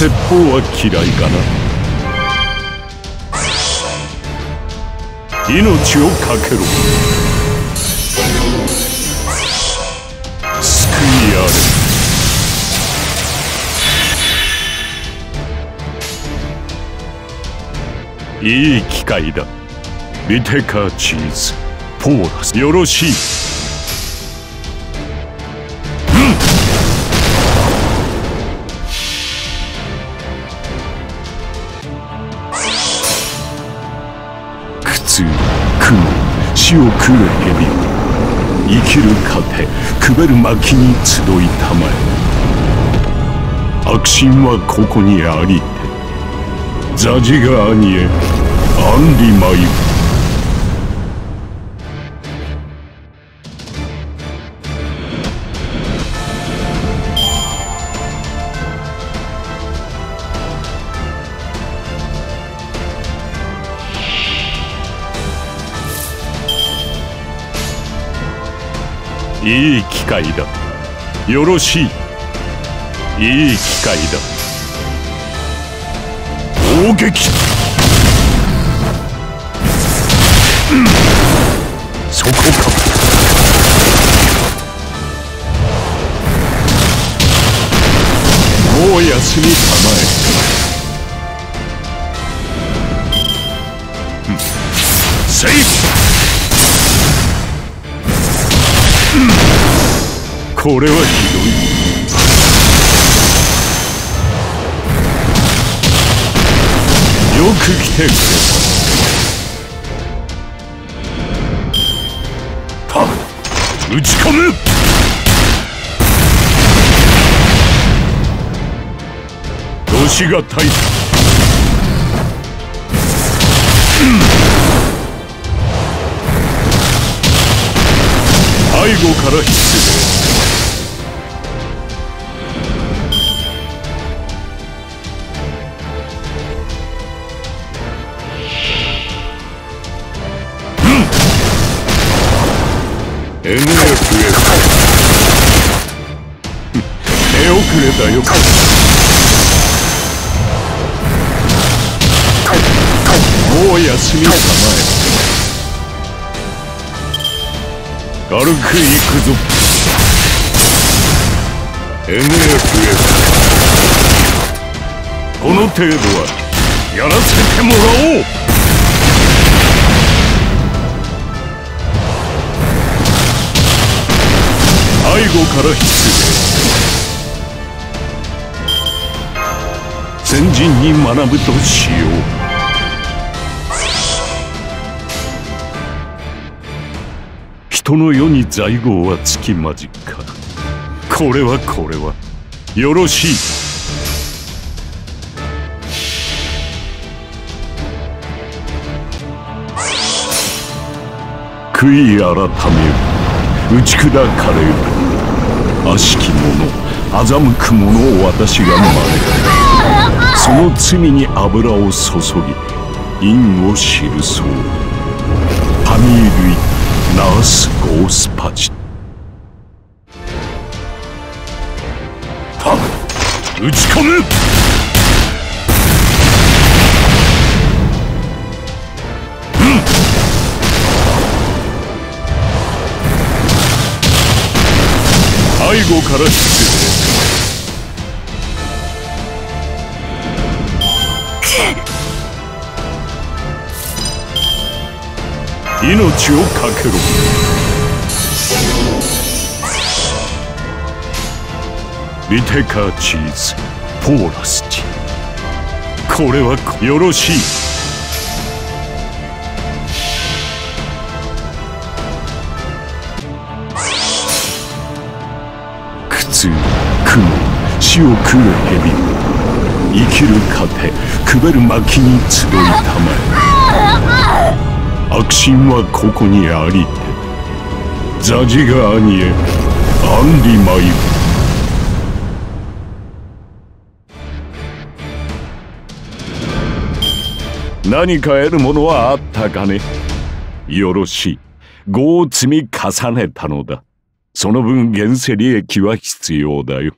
説法は嫌いかな。命をかけろ。救いあれ。いい機会だ。ビテカチーズ。ポーラス。よろしい。苦苦死を食う蛇生きる糧くべる薪に集いたまえ。悪心はここにありてザジガーニエアンリマユいい機会だ。よろしい。いい機会だ。砲撃、うん、そこか。もう休みたまえ、これはひどい。よく来てくれ。た打ち込む。どしがたい、背後から失礼手遅れだよもう休みたまえ。軽く行くぞ NFF この程度はやらせてもらおう。から失礼先人に学ぶとしよう。人の世に在郷はつきまじか。これはこれはよろしい。悔い改め打ち砕かれる悪しき者欺く者を私が招く。その罪に油を注ぎ因を知るそう。パミールイナースゴースパチ。タ打ち込む！背後から失礼命をかけろ。リテカチーズ。ポーラスティ。これはよろしい。苦痛苦死を食う蛇生きる糧くべる薪に集いたまえ悪心はここにありてザジガーニエアンリマイ何か得るものはあったかねよろしい業を積み重ねたのだその分現世利益は必要だよ。